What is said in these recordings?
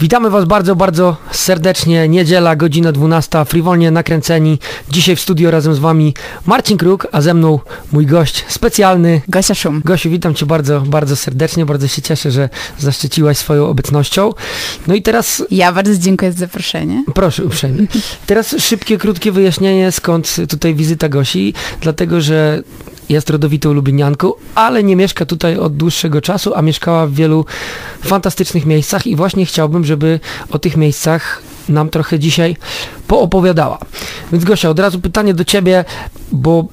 Witamy Was bardzo, bardzo serdecznie. Niedziela, godzina 12, frywolnie nakręceni. Dzisiaj w studio razem z Wami Marcin Kruk, a ze mną mój gość specjalny. Gosia Szum. Gosiu, witam Cię bardzo, bardzo serdecznie. Bardzo się cieszę, że zaszczyciłaś swoją obecnością. No i teraz... Ja bardzo dziękuję za zaproszenie. Proszę uprzejmie. Teraz szybkie, krótkie wyjaśnienie, skąd tutaj wizyta Gosi. Dlatego, że jest rodowitą lublinianką, ale nie mieszka tutaj od dłuższego czasu, a mieszkała w wielu fantastycznych miejscach i właśnie chciałbym, żeby o tych miejscach nam trochę dzisiaj poopowiadała. Więc Gosia, od razu pytanie do ciebie, bo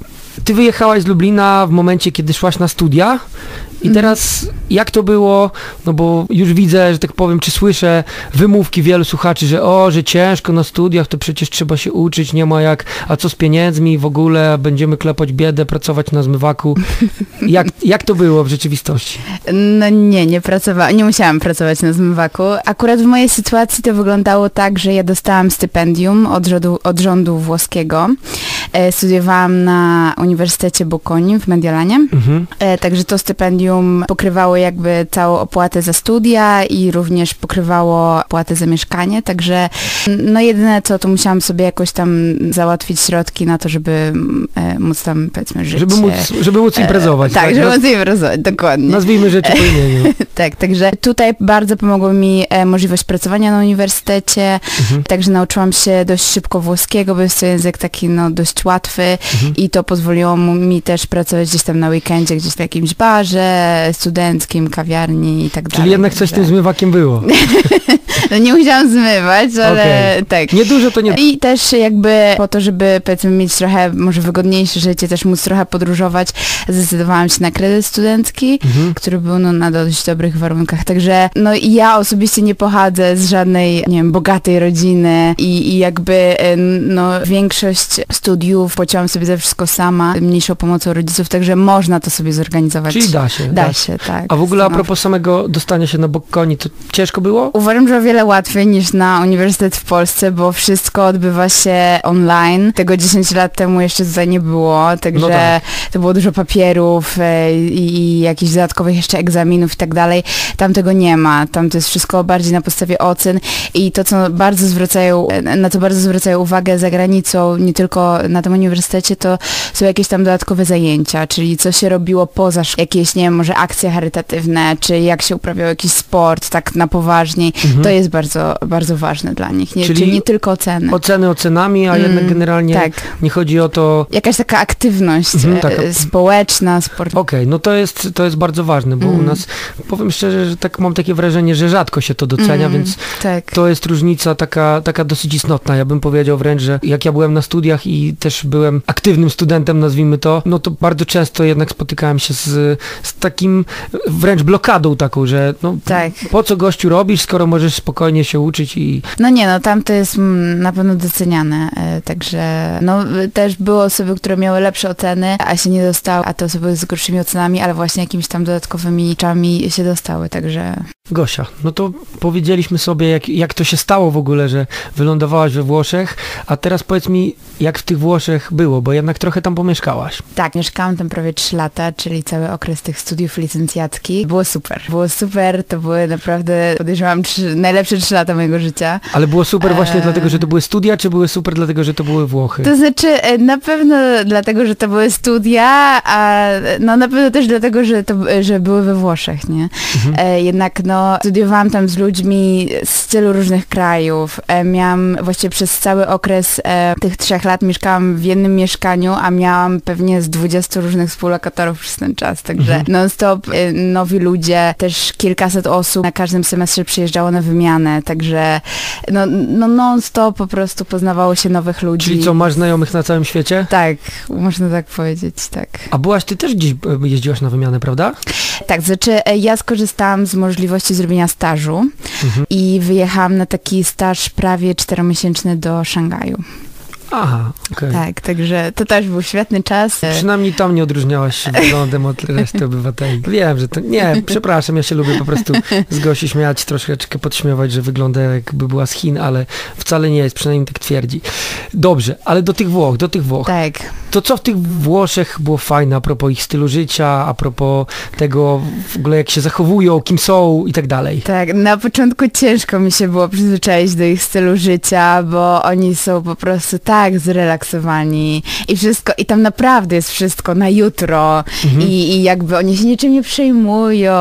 ty wyjechałaś z Lublina w momencie, kiedy szłaś na studia i teraz jak to było, no bo już widzę, że tak powiem, czy słyszę wymówki wielu słuchaczy, że o, że ciężko na studiach, to przecież trzeba się uczyć, nie ma jak, a co z pieniędzmi w ogóle, będziemy klepać biedę, pracować na zmywaku. Jak, jak to było w rzeczywistości? No nie, nie pracowałam, nie musiałam pracować na zmywaku. Akurat w mojej sytuacji to wyglądało tak, że ja dostałam stypendium od rządu, od rządu włoskiego. E, studiowałam na Uniwersytecie Bocconi w Mediolanie, Mhm. e, także to stypendium pokrywało jakby całą opłatę za studia i również pokrywało opłatę za mieszkanie, także no jedyne co, to musiałam sobie jakoś tam załatwić środki na to, żeby e, móc tam powiedzmy żyć. Żeby móc, żeby móc imprezować. Tak, żeby Naz- móc imprezować, dokładnie. Nazwijmy rzeczy po imieniu. Tak, także tutaj bardzo pomogło mi możliwość pracowania na uniwersytecie, Mhm. także nauczyłam się dość szybko włoskiego, bo jest to język taki no dość łatwy Mhm. i to pozwoliło mu- mi też pracować gdzieś tam na weekendzie, gdzieś w jakimś barze studenckim, kawiarni i tak dalej. Czyli jednak coś z tym zmywakiem było. No nie musiałam zmywać, ale tak. Niedużo to nie... I też jakby po to, żeby powiedzmy mieć trochę może wygodniejsze życie, też móc trochę podróżować, zdecydowałam się na kredyt studencki, Mhm. który był no, na dość dobrych warunkach. Także no i ja osobiście nie pochodzę z żadnej, nie wiem, bogatej rodziny i, i jakby e, no większość studiów płaciłam sobie za wszystko sama, mniejszą pomocą rodziców, także można to sobie zorganizować. Czyli da się. Da się, tak. A w ogóle a propos samego dostania się na Bocconi, to ciężko było? Uważam, że o wiele łatwiej niż na uniwersytet w Polsce, bo wszystko odbywa się online. Tego 10 lat temu jeszcze tutaj nie było, także No tak. to było dużo papierów e, i, i jakichś dodatkowych jeszcze egzaminów i tak dalej. Tam tego nie ma. Tam to jest wszystko bardziej na podstawie ocen i to, co bardzo zwracają, e, na co bardzo zwracają uwagę za granicą, nie tylko na tym uniwersytecie, to są jakieś tam dodatkowe zajęcia, czyli co się robiło poza szkołą, jakieś, nie wiem, może akcje charytatywne, czy jak się uprawiał jakiś sport, tak na poważniej. Mhm. To jest bardzo, bardzo ważne dla nich. Nie, Czyli czyli, nie tylko oceny. Oceny ocenami, a Mm, jednak generalnie tak. nie chodzi o to... Jakaś taka aktywność Mhm, e, taka- społeczna, sport. Okej, no to jest, to jest bardzo ważne, bo u Mm. nas, powiem szczerze, że tak mam takie wrażenie, że rzadko się to docenia, Mm, więc Tak. to jest różnica taka, taka dosyć istotna. Ja bym powiedział wręcz, że jak ja byłem na studiach i też byłem aktywnym studentem, nazwijmy to, no to bardzo często jednak spotykałem się z, z takim wręcz blokadą taką, że no, Tak. po co gościu robisz, skoro możesz spokojnie się uczyć i No nie, no tam to jest mm, na pewno doceniane, e, także no też były osoby, które miały lepsze oceny, a się nie dostały, a te osoby z gorszymi ocenami, ale właśnie jakimiś tam dodatkowymi rzeczami się dostały, także Gosia, no to powiedzieliśmy sobie, jak, jak to się stało w ogóle, że wylądowałaś we Włoszech, a teraz powiedz mi, jak w tych Włoszech było, bo jednak trochę tam pomieszkałaś. Tak, mieszkałam tam prawie 3 lata, czyli cały okres tych studiów licencjackich. Było super. Było super, to były naprawdę, podejrzewam, trzy, najlepsze 3 lata mojego życia. Ale było super właśnie Eee. dlatego, że to były studia, czy były super dlatego, że to były Włochy? To znaczy, e, na pewno dlatego, że to były studia, a no na pewno też dlatego, że, to, że były we Włoszech, nie? Mhm. E, jednak no, studiowałam tam z ludźmi z tylu różnych krajów. E, miałam właściwie przez cały okres e, tych trzech lat mieszkałam w jednym mieszkaniu, a miałam pewnie z 20 różnych współlokatorów przez ten czas, także Mhm. non-stop e, nowi ludzie, też kilkaset osób na każdym semestrze przyjeżdżało na wymianę, także no, no non-stop po prostu poznawało się nowych ludzi. Czyli co, masz znajomych na całym świecie? Tak, można tak powiedzieć, tak. A byłaś, ty też gdzieś e, jeździłaś na wymianę, prawda? Tak, znaczy e, ja skorzystałam z możliwości zrobienia stażu Mhm. i wyjechałam na taki staż prawie czteromiesięczny do Szangaju. Aha, okej. Tak, także to też był świetny czas. Przynajmniej tam nie odróżniałaś się wyglądem od reszty obywateli. Wiem, że to... Nie, przepraszam, ja się lubię po prostu z Gosi śmiać, troszeczkę podśmiewać, że wygląda jakby była z Chin, ale wcale nie jest, przynajmniej tak twierdzi. Dobrze, ale do tych Włoch, do tych Włoch. Tak. To co w tych Włoszech było fajne a propos ich stylu życia, a propos tego w ogóle jak się zachowują, kim są i tak dalej? Tak, na początku ciężko mi się było przyzwyczaić do ich stylu życia, bo oni są po prostu tak zrelaksowani i wszystko, i tam naprawdę jest wszystko na jutro Mhm. i, i jakby oni się niczym nie przejmują.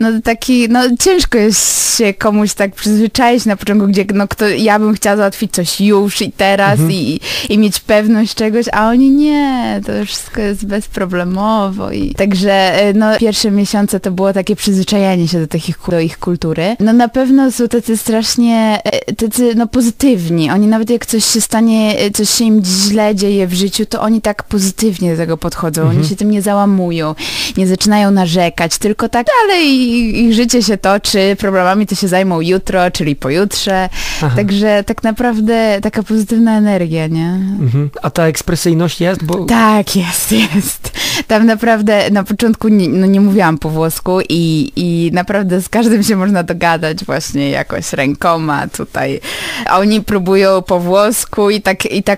No taki, no ciężko jest się komuś tak przyzwyczaić na początku, gdzie no kto, ja bym chciała załatwić coś już i teraz Mhm. i, i mieć pewność czegoś, a oni nie, to wszystko jest bezproblemowo i także e, no pierwsze miesiące to było takie przyzwyczajanie się do, tych ich, do ich kultury. No na pewno są tacy strasznie, e, tacy no pozytywni. Oni nawet jak coś się stanie, e, coś się im źle dzieje w życiu, to oni tak pozytywnie do tego podchodzą. Mhm. Oni się tym nie załamują, nie zaczynają narzekać, tylko tak, ale ich, ich życie się toczy, problemami to się zajmą jutro, czyli pojutrze. Aha. Także tak naprawdę taka pozytywna energia, nie? Mhm. A ta ekspresyjność jest? Bo Tak, jest, jest. Tam naprawdę na początku nie, no nie mówiłam po włosku i, i naprawdę z każdym się można dogadać właśnie jakoś rękoma tutaj. A oni próbują po włosku i tak, i tak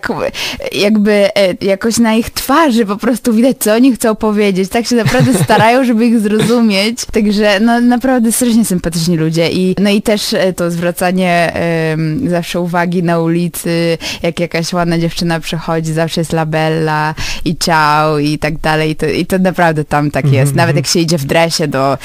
jakby e, jakoś na ich twarzy po prostu widać, co oni chcą powiedzieć. Tak się naprawdę starają, żeby ich zrozumieć. Także no naprawdę strasznie sympatyczni ludzie i no i też e, to zwracanie em, zawsze uwagi na ulicy, jak jakaś ładna dziewczyna przechodzi, zawsze jest labella i ciao i tak dalej. I to, i to naprawdę tam tak jest. Mhm, Nawet mhm. jak się idzie w dresie do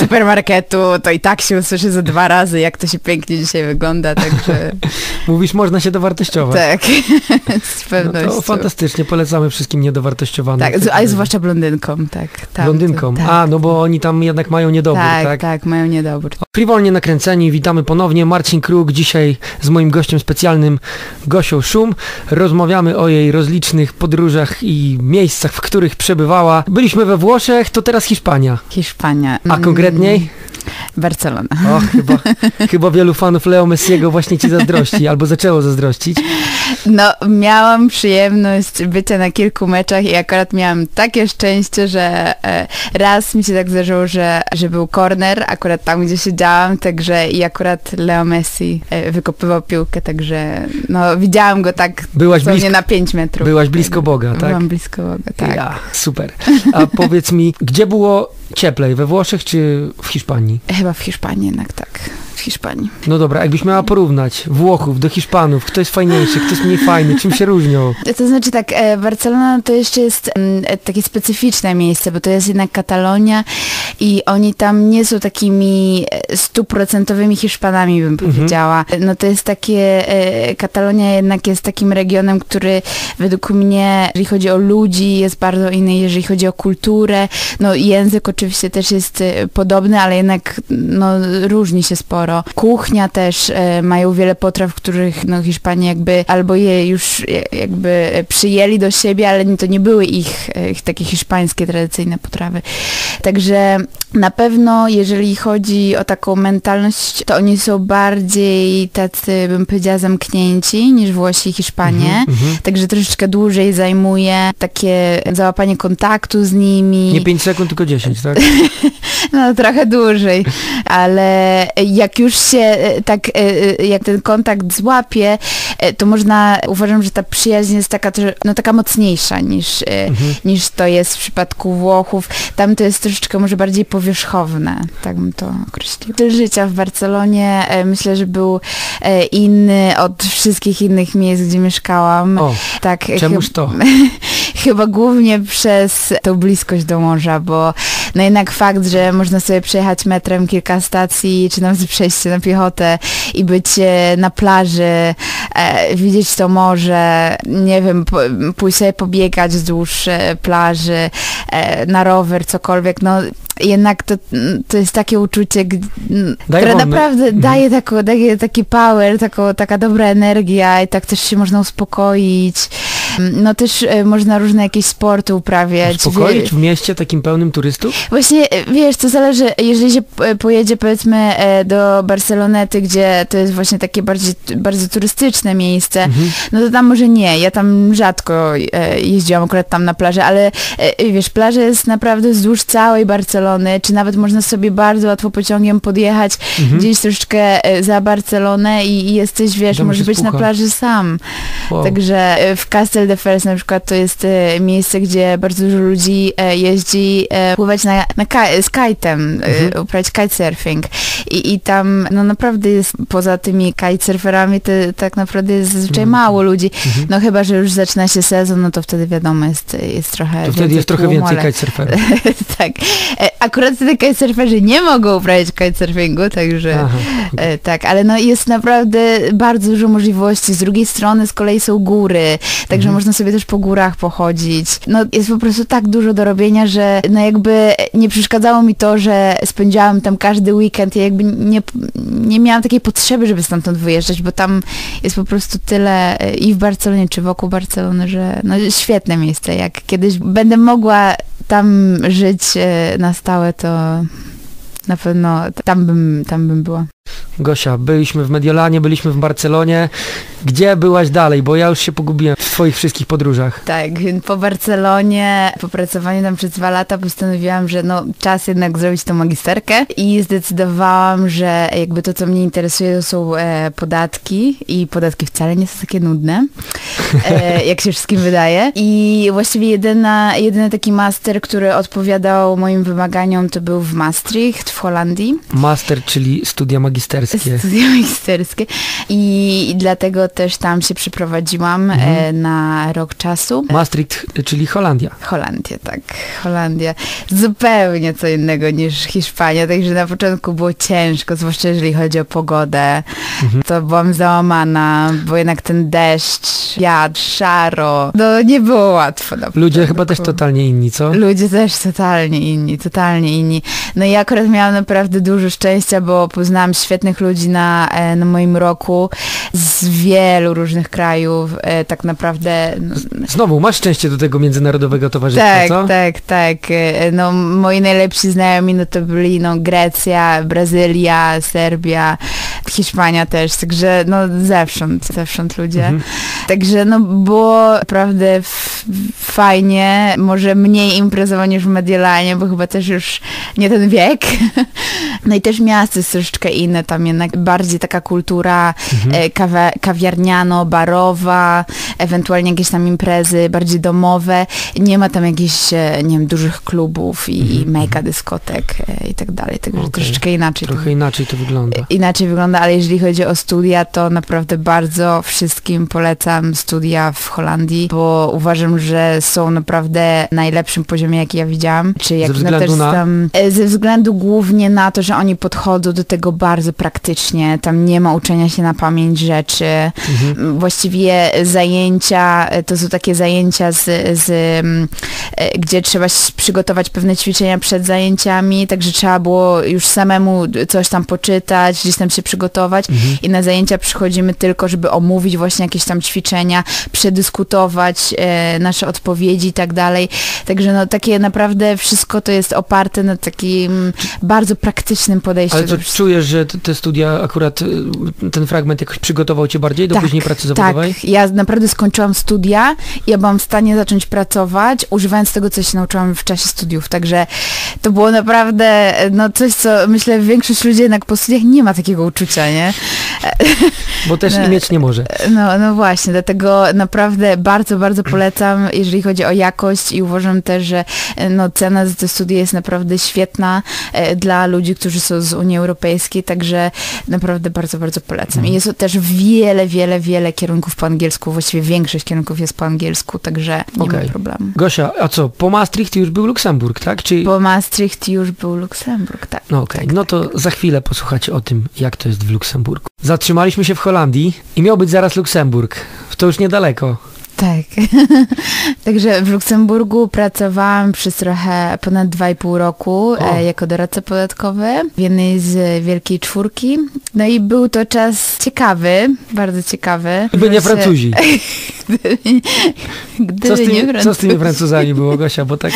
supermarketu, to i tak się usłyszy za dwa razy, jak to się pięknie dzisiaj wygląda, także mówisz, można się dowartościować. tak, z No pewnością. to fantastycznie, polecamy wszystkim niedowartościowanym. tak, a zwłaszcza blondynkom, tak. Tam, Blondynkom. Tak, A, no bo oni tam jednak mają niedobór, tak, tak? tak, mają niedobór. Friwolnie nakręceni, witamy ponownie. Marcin Kruk, dzisiaj z moim gościem specjalnym Gosią Szum. Rozmawiamy o jej rozlicznych podróżach i miejscach, w których przebywała. Byliśmy we Włoszech, to teraz Hiszpania. Hiszpania. A Mm, konkretniej? Barcelona. O, chyba, chyba wielu fanów Leo Messiego właśnie ci zazdrości, albo zaczęło zazdrościć. No, miałam przyjemność bycia na kilku meczach i akurat miałam takie szczęście, że e, raz mi się tak zdarzyło, że, że był corner, akurat tam, gdzie siedziałam, także i akurat Leo Messi e, wykopywał piłkę, także no, widziałam go tak Byłaś blisko, na 5 metrów. byłaś blisko Boga, tak? Byłam blisko Boga, tak. Ja, super. A powiedz mi, gdzie było cieplej, we Włoszech czy w Hiszpanii? Chyba w Hiszpanii jednak tak, w Hiszpanii. No dobra, jakbyś miała porównać Włochów do Hiszpanów, kto jest fajniejszy, kto jest mniej fajny, czym się różnią? To znaczy tak, e, Barcelona to jeszcze jest e, takie specyficzne miejsce, bo to jest jednak Katalonia i oni tam nie są takimi e, stuprocentowymi Hiszpanami, bym Mhm. powiedziała. No to jest takie, Katalonia jednak jest takim regionem, który według mnie, jeżeli chodzi o ludzi, jest bardzo inny, jeżeli chodzi o kulturę. No język oczywiście też jest podobny, ale jednak no, różni się sporo. Kuchnia też e, mają wiele potraw, których no, Hiszpanie jakby albo je już e, jakby e, przyjęli do siebie, ale to nie były ich, ich takie hiszpańskie tradycyjne potrawy. Także na pewno, jeżeli chodzi o taką mentalność, to oni są bardziej tacy, bym powiedziała, zamknięci niż Włosi i Hiszpanie. Mhm, mhm. Także troszeczkę dłużej zajmuje takie załapanie kontaktu z nimi. Nie 5 sekund, tylko 10, tak? No trochę dłużej, ale jak już się e, tak, e, e, jak ten kontakt złapie, to można, uważam, że ta przyjaźń jest taka, no taka mocniejsza niż, Mhm. niż to jest w przypadku Włochów. Tam to jest troszeczkę może bardziej powierzchowne, tak bym to określił. Styl życia w Barcelonie myślę, że był inny od wszystkich innych miejsc, gdzie mieszkałam. O, tak, czemuż to? Chyba głównie przez tą bliskość do morza, bo no jednak fakt, że można sobie przejechać metrem kilka stacji, czy nawet na piechotę i być na plaży, e, widzieć to morze, nie wiem, pójść sobie pobiegać wzdłuż e, plaży, e, na rower, cokolwiek, no jednak to, to jest takie uczucie, Daje które wolne- naprawdę Mhm. daje, tako, daje taki power, tako, taka dobra energia i tak też się można uspokoić. No też e, można różne jakieś sporty uprawiać. Uspokoić w mieście takim pełnym turystów? Właśnie, e, wiesz, to zależy, jeżeli się p- pojedzie powiedzmy e, do Barcelonety, gdzie to jest właśnie takie bardziej, bardzo turystyczne miejsce, Mhm. no to tam może nie. Ja tam rzadko e, jeździłam akurat tam na plażę, ale e, wiesz, plaża jest naprawdę wzdłuż całej Barcelony, czy nawet można sobie bardzo łatwo pociągiem podjechać Mhm. gdzieś troszeczkę e, za Barcelonę i, i jesteś, wiesz, możesz być na plaży sam. Wow. Także e, w Castel de Fels na przykład to jest e, miejsce, gdzie bardzo dużo ludzi e, jeździ e, pływać na, na z e, Mhm. uprawiać kitesurfing. I, I tam no naprawdę jest poza tymi kitesurferami to tak naprawdę jest zazwyczaj Mhm. mało ludzi. Mhm. No chyba, że już zaczyna się sezon, no to wtedy wiadomo jest, jest trochę To wtedy jest trochę tłumu, więcej ale- kitesurferów. tak. Akurat wtedy kitesurferzy nie mogą uprawiać kitesurfingu, także... Aha. Tak, ale no jest naprawdę bardzo dużo możliwości. Z drugiej strony z kolei są góry, także Mhm. można sobie też po górach pochodzić. No jest po prostu tak dużo do robienia, że no jakby nie przeszkadzało mi to, że spędzałam tam każdy weekend i jakby nie, nie miałam takiej potrzeby, żeby stamtąd wyjeżdżać, bo tam jest po prostu tyle e, i w Barcelonie, czy wokół Barcelony, że no świetne miejsce. Jak kiedyś będę mogła tam żyć e, na stałe, to na pewno tam bym, tam bym była. Gosia, byliśmy w Mediolanie, byliśmy w Barcelonie. Gdzie byłaś dalej? Bo ja już się pogubiłem w twoich wszystkich podróżach. Tak, więc po Barcelonie, po pracowaniu tam przez dwa lata postanowiłam, że no czas jednak zrobić tą magisterkę i zdecydowałam, że jakby to, co mnie interesuje, to są e, podatki i podatki wcale nie są takie nudne, e, jak się wszystkim wydaje. I właściwie jedyna, jedyny taki master, który odpowiadał moim wymaganiom, to był w Maastricht w Holandii. Master, czyli studia magisterskie. Studia magisterskie. I dlatego też tam się przeprowadziłam Mhm. e, na rok czasu. Maastricht, czyli Holandia. Holandia, tak. Holandia. Zupełnie co innego niż Hiszpania, także na początku było ciężko, zwłaszcza jeżeli chodzi o pogodę. Mhm. To byłam załamana, bo jednak ten deszcz, wiatr, szaro. No nie było łatwo. Na Ludzie chyba też totalnie inni, co? Ludzie też totalnie inni, totalnie inni. No i ja akurat miałam naprawdę dużo szczęścia, bo poznałam świetnych ludzi na, e, na moim roku z wielu różnych krajów. E, Tak naprawdę no, Znowu, masz szczęście do tego międzynarodowego towarzystwa, tak, co? tak, tak. E, No, moi najlepsi znajomi no to byli no, Grecja, Brazylia, Serbia, Hiszpania też, także no zewsząd, zewsząd ludzie. Mhm. Także no było naprawdę fajnie, może mniej imprezowo niż w Mediolanie, bo chyba też już nie ten wiek. No i też miasto jest troszeczkę inne, tam jednak bardziej taka kultura Mhm. e, kawa, kawiarniano-barowa, ewentualnie jakieś tam imprezy bardziej domowe. Nie ma tam jakichś, e, nie wiem, dużych klubów i, Mhm, mega dyskotek e, i tak dalej, także Okej. troszeczkę inaczej to Trochę inaczej to wygląda. inaczej wygląda, ale jeżeli chodzi o studia, to naprawdę bardzo wszystkim polecam studia w Holandii, bo uważam, że są naprawdę na najlepszym poziomie, jaki ja widziałam. Czy jak Ze względu też na? tam, e, ze względu głównie na to, że oni podchodzą do tego bardzo praktycznie. Tam nie ma uczenia się na pamięć rzeczy. Mhm. Właściwie zajęcia, e, to są takie zajęcia, z, z, mm, e, gdzie trzeba przygotować pewne ćwiczenia przed zajęciami, także trzeba było już samemu coś tam poczytać, gdzieś tam się przygotować Mhm. i na zajęcia przychodzimy tylko, żeby omówić właśnie jakieś tam ćwiczenia, przedyskutować e, nasze odpowiedzi i tak dalej. Także no takie naprawdę wszystko to jest oparte na takim bardzo praktycznym podejściu. Ale wszystkiego. czujesz, że te studia akurat, y, ten fragment jakoś przygotował cię bardziej do Tak, później pracy zawodowej? Tak, ja naprawdę skończyłam studia i ja byłam w stanie zacząć pracować, używając tego, co się nauczyłam w czasie studiów. Także to było naprawdę no coś, co myślę większość ludzi jednak po studiach nie ma takiego uczucia, nie? Bo też No, i mieć nie może. No, no właśnie, dlatego naprawdę bardzo, bardzo polecam, jeżeli chodzi o jakość i uważam też, że no, cena za te studia jest naprawdę świetna e, dla ludzi, którzy są z Unii Europejskiej, także naprawdę bardzo, bardzo polecam. I jest też wiele, wiele, wiele kierunków po angielsku, właściwie większość kierunków jest po angielsku, także nie Okej. ma problemu. Gosia, a co, po Maastricht już był Luksemburg, tak? Czy... Po Maastricht już był Luksemburg, tak. No okej, tak, no to za chwilę posłuchacie o tym, jak to jest w Luksemburgu. Zatrzymaliśmy się w Holandii i miał być zaraz Luksemburg. To już niedaleko. Tak. Także w Luksemburgu pracowałam przez trochę ponad 2,5 roku O. e, jako doradca podatkowy w jednej z wielkiej czwórki. No i był to czas ciekawy, bardzo ciekawy. By nie Francuzi. Gdyby, Co z, nie tymi, co z tymi Francuzami było, Gosia? Bo tak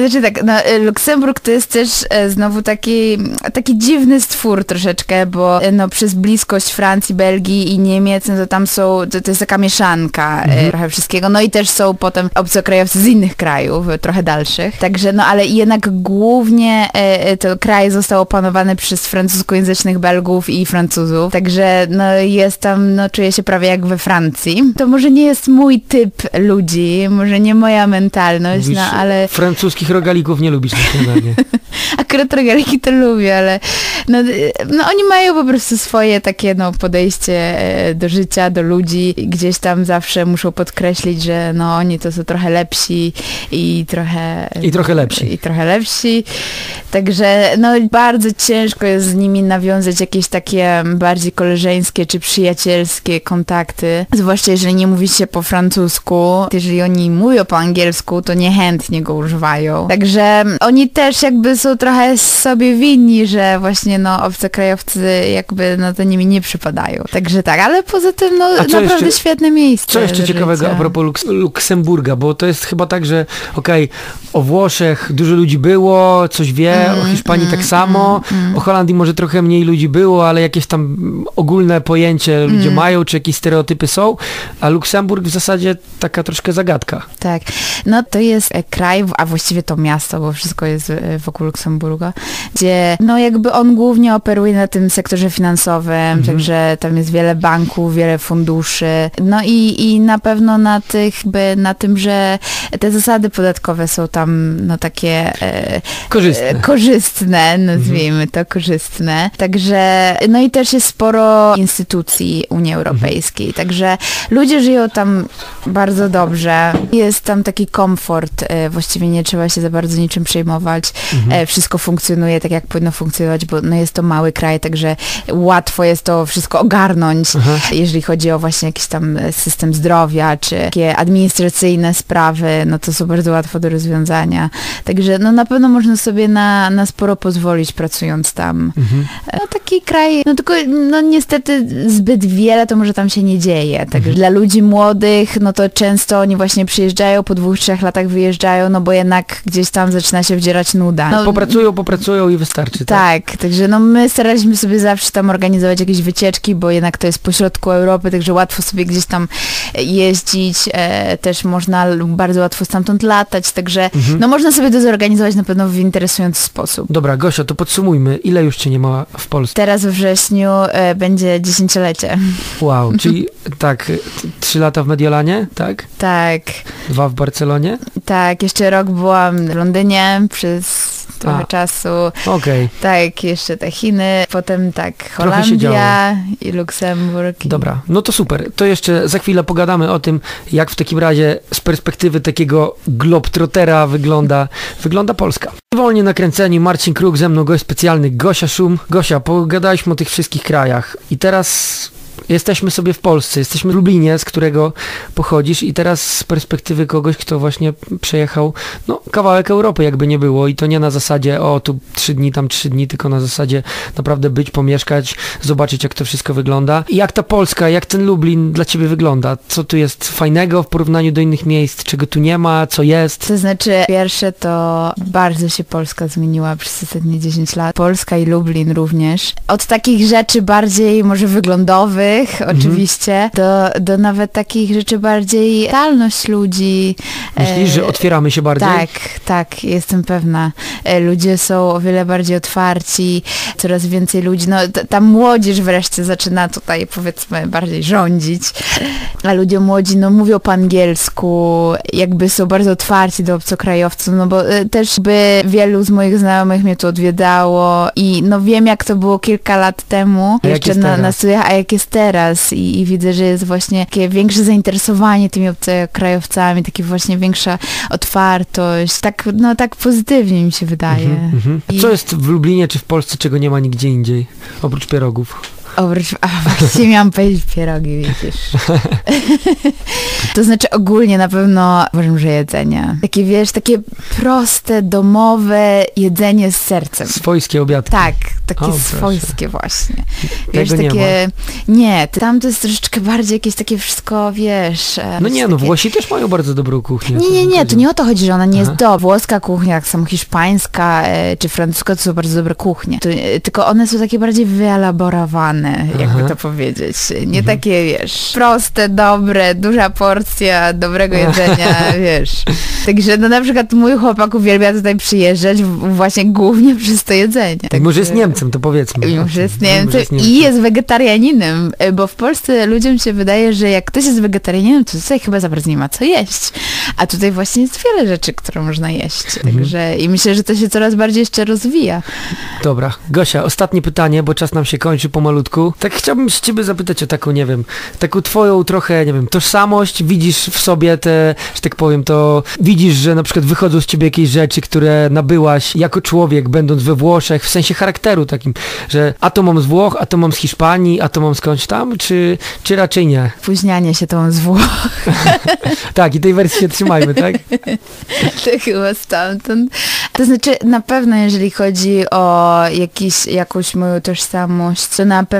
Znaczy tak, no, Luksemburg to jest też e, znowu taki, taki dziwny stwór troszeczkę, bo e, no, przez bliskość Francji, Belgii i Niemiec, no to tam są, to, to jest taka mieszanka e, trochę wszystkiego, no i też są potem obcokrajowcy z innych krajów, trochę dalszych, także no ale jednak głównie to kraj został opanowany przez francuskojęzycznych Belgów i Francuzów, także no jest tam, no czuję się prawie jak we Francji. To może nie jest mój typ ludzi, może nie moja mentalność, mówisz, no ale... francuskich rogalików nie lubisz na śniadanie. Akurat rogaliki to lubię, ale no, no oni mają po prostu swoje takie no, podejście e, do życia, do ludzi. Gdzieś tam zawsze muszą podkreślić, że no oni to są trochę lepsi i trochę... I trochę lepsi. I trochę lepsi. Także no bardzo ciężko jest z nimi nawiązać jakieś takie bardziej koleżeńskie czy przyjacielskie kontakty. Zwłaszcza jeżeli nie mówi się po francusku. Jeżeli oni mówią po angielsku, to niechętnie go używają. Także oni też jakby są trochę sobie winni, że właśnie no obcokrajowcy jakby no to nimi nie przypadają. Także tak, ale poza tym no naprawdę jeszcze- świetne miejsce. Co jeszcze ciekawego życia. a propos Luks Luksemburga, bo to jest chyba tak, że okej, o Włoszech dużo ludzi było, coś wie, Mm, o Hiszpanii tak samo, o Holandii może trochę mniej ludzi było, ale jakieś tam mm, ogólne pojęcie ludzie Mm. mają, czy jakieś stereotypy są, a Luksemburg w zasadzie taka troszkę zagadka. Tak, no to jest e, kraj, a właściwie to miasto, bo wszystko jest e, wokół Luksemburga, gdzie no jakby on głównie operuje na tym sektorze finansowym, także tam jest wiele banków, wiele funduszy, no i, i na pewno na tych, by, na tym, że te zasady podatkowe są tam no takie e, Korzystne. e, korzystne, nazwijmy to korzystne. Także, no i też jest sporo instytucji Unii Europejskiej, także ludzie żyją tam bardzo dobrze. Jest tam taki komfort, e, właściwie nie trzeba się za bardzo niczym przejmować. E, Wszystko funkcjonuje tak, jak powinno funkcjonować, bo no jest to mały kraj, także łatwo jest to wszystko ogarnąć, Aha. jeżeli chodzi o właśnie jakiś tam e, system zdrowia, czy takie administracyjne sprawy, no to są bardzo łatwo do rozwiązania. Także no na pewno można sobie na, na sporo pozwolić pracując tam. Mhm. No taki kraj, no tylko no niestety zbyt wiele to może tam się nie dzieje. Także Mhm. dla ludzi młodych, no to często oni właśnie przyjeżdżają, po dwóch, trzech latach wyjeżdżają, no bo jednak gdzieś tam zaczyna się wdzierać nuda. No, Popracują, popracują i wystarczy. Tak? tak, także no my staraliśmy sobie zawsze tam organizować jakieś wycieczki, bo jednak to jest pośrodku Europy, także łatwo sobie gdzieś tam jeździć, e, też można bardzo łatwo stamtąd latać, także Mhm. no można sobie to zorganizować na pewno w interesujący sposób. Dobra, Gosia, to podsumujmy. Ile już cię nie ma w Polsce? Teraz we wrześniu e, będzie dziesięciolecie. Wow, czyli tak, trzy lata w Mediolanie, tak? Tak, Dwa w Barcelonie? tak, jeszcze rok byłam w Londynie przez trochę A. czasu, Okej. tak, jeszcze te Chiny, potem tak Holandia i Luksemburg. Dobra, no to super. To jeszcze za chwilę pogadamy o tym, jak w takim razie z perspektywy takiego globtrotera wygląda, wygląda Polska. Wolnie nakręceni, Marcin Kruk, ze mną gość specjalny, Gosia Szum. Gosia, pogadaliśmy o tych wszystkich krajach i teraz jesteśmy sobie w Polsce, jesteśmy w Lublinie, z którego pochodzisz i teraz z perspektywy kogoś, kto właśnie przejechał no, kawałek Europy, jakby nie było i to nie na zasadzie o tu trzy dni, tam trzy dni, tylko na zasadzie naprawdę być, pomieszkać, zobaczyć jak to wszystko wygląda. I jak ta Polska, jak ten Lublin dla Ciebie wygląda? Co tu jest fajnego w porównaniu do innych miejsc? Czego tu nie ma? Co jest? To znaczy, pierwsze to bardzo się Polska zmieniła przez ostatnie 10 lat. Polska i Lublin również. Od takich rzeczy bardziej może wyglądowych, oczywiście, do, do nawet takich rzeczy bardziej mentalność ludzi. Myślisz, e, że otwieramy się bardziej? Tak, tak, jestem pewna. E, Ludzie są o wiele bardziej otwarci, coraz więcej ludzi, no ta młodzież wreszcie zaczyna tutaj powiedzmy bardziej rządzić, a ludzie młodzi no mówią po angielsku, jakby są bardzo otwarci do obcokrajowców, no bo e, też by wielu z moich znajomych mnie tu odwiedzało i no wiem jak to było kilka lat temu, A jeszcze na, teraz? na studiach, a jak jest teraz I, i widzę, że jest właśnie takie większe zainteresowanie tymi obcokrajowcami, takie właśnie większa otwartość, tak, no tak pozytywnie mi się wydaje. Mhm, mhm. A I- Co jest w Lublinie czy w Polsce, czego nie ma nigdzie indziej, oprócz pierogów? Oprócz, a właściwie miałam powiedzieć pierogi, widzisz. to znaczy ogólnie na pewno uważam, że jedzenie. Takie wiesz, takie proste, domowe jedzenie z sercem. Swojskie obiadki. Tak, takie O, swojskie właśnie. Tego Wiesz, nie takie... Nie, tam to jest troszeczkę bardziej jakieś takie wszystko, wiesz... No nie, no takie... Włosi też mają bardzo dobrą kuchnię. Nie, nie, nie, to nie o to chodzi, że ona nie jest Aha. dobra. Włoska kuchnia, tak samo hiszpańska e, czy francuska to są bardzo dobre kuchnie. To, e, tylko one są takie bardziej wyelaborowane, jakby to powiedzieć. Nie Mhm. takie, wiesz, proste, dobre, duża porcja dobrego jedzenia, wiesz. Także no na przykład mój chłopak uwielbia tutaj przyjeżdżać właśnie głównie przez to jedzenie. Tak, może jest Niemcem, to powiedzmy. Mimo, że jest Może Niemcem i jest wegetarianinem, e, bo w Polsce ludziom się wydaje, że jak ktoś jest wegetarianinem, to tutaj chyba za bardzo nie ma co jeść. A tutaj właśnie jest wiele rzeczy, które można jeść. Mhm. Także i myślę, że to się coraz bardziej jeszcze rozwija. Dobra, Gosia, ostatnie pytanie, bo czas nam się kończy pomalutku. Tak chciałbym się ciebie zapytać o taką, nie wiem, taką twoją trochę, nie wiem, tożsamość, widzisz w sobie te, że tak powiem, to widzisz, że na przykład wychodzą z ciebie jakieś rzeczy, które nabyłaś jako człowiek, będąc we Włoszech, w sensie charakteru takim, że a to mam z Włoch, a to mam z Hiszpanii, a to mam skądś tam, czy, czy raczej nie? Późnianie się tą z Włoch, Tak, i tej wersji się trzymajmy, tak? to chyba stamtąd. To znaczy na pewno jeżeli chodzi o jakiś, jakąś moją tożsamość, to na pewno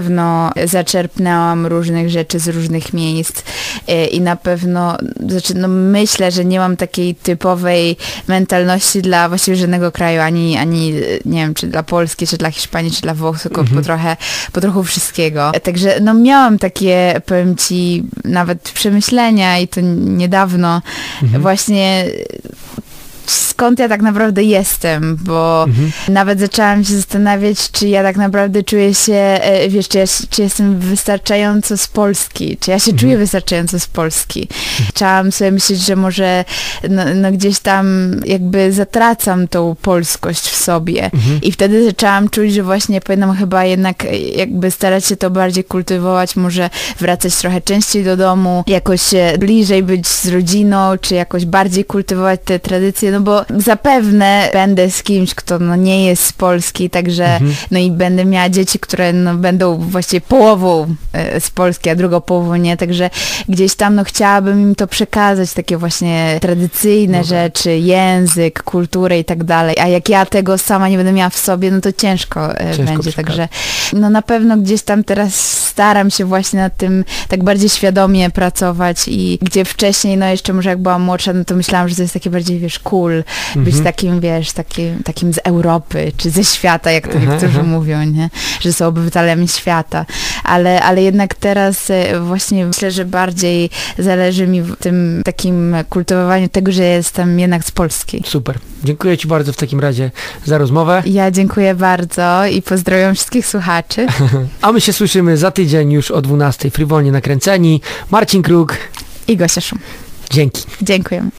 zaczerpnęłam różnych rzeczy z różnych miejsc e, i na pewno, znaczy no myślę, że nie mam takiej typowej mentalności dla właściwie żadnego kraju, ani, ani nie wiem, czy dla Polski, czy dla Hiszpanii, czy dla Włoch, tylko po trochę, po trochu wszystkiego. E, Także no miałam takie, powiem ci, nawet przemyślenia i to niedawno, właśnie skąd ja tak naprawdę jestem, bo Mhm. nawet zaczęłam się zastanawiać, czy ja tak naprawdę czuję się, e, wiesz, czy, ja, czy jestem wystarczająco z Polski, czy ja się czuję wystarczająco z Polski. Zaczęłam sobie myśleć, że może no, no gdzieś tam jakby zatracam tą polskość w sobie. I wtedy zaczęłam czuć, że właśnie powinnam chyba jednak e, jakby starać się to bardziej kultywować, może wracać trochę częściej do domu, jakoś e, bliżej być z rodziną, czy jakoś bardziej kultywować te tradycje, no bo zapewne będę z kimś, kto no nie jest z Polski, także no i będę miała dzieci, które no będą właściwie połową e, z Polski, a drugą połową nie, także gdzieś tam no chciałabym im to przekazać, takie właśnie tradycyjne No rzeczy, język, kulturę i tak dalej, a jak ja tego sama nie będę miała w sobie, no to ciężko, e, Ciężko będzie, przekazać. także no na pewno gdzieś tam teraz staram się właśnie nad tym tak bardziej świadomie pracować i gdzie wcześniej, no jeszcze może jak byłam młodsza, no to myślałam, że to jest takie bardziej, wiesz, cool, być Mhm. takim, wiesz, takim, takim z Europy, czy ze świata, jak to Aha, niektórzy aha. mówią, nie? Że są obywatelami świata. Ale, ale jednak teraz e, właśnie myślę, że bardziej zależy mi w tym takim kultywowaniu tego, że jestem jednak z Polski. Super. Dziękuję ci bardzo w takim razie za rozmowę. Ja dziękuję bardzo i pozdrawiam wszystkich słuchaczy. A my się słyszymy za tydzień już o 12 frywolnie nakręceni. Marcin Kruk, I Gosia Szum. dzięki. Dziękujemy.